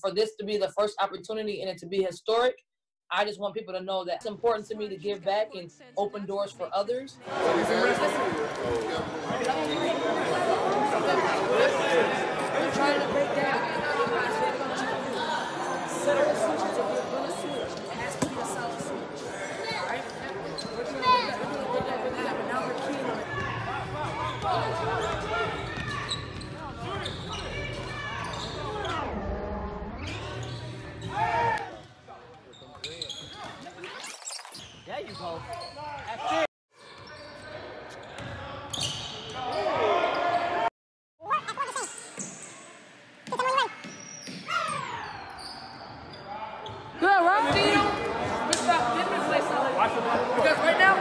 For this to be the first opportunity and it to be historic, I just want people to know that it's important to me to give back and open doors for others. trying to break down. Set up a switch. If you're gonna switch, it has to be a solid switch. Right? We're doing that. We're doing that with that, but now we're keying on it. There you go. That's it. Good, right? Because right now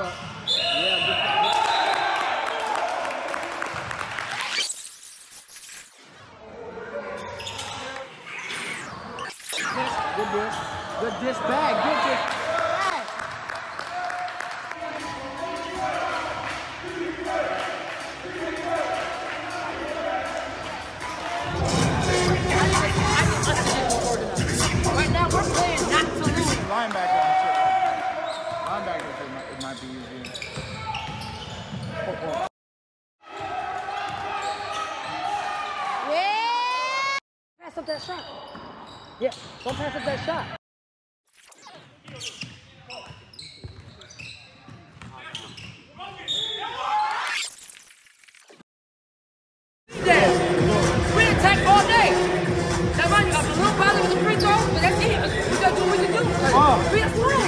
Cup. Yeah, good. Dish. Good dish bag. Good dish that shot. Yeah, don't pass up that shot. down. We attack all day. Now, mind you, I'm a little bothered with the free throws, but that's it. We gotta do what we can do. Oh. We are slow.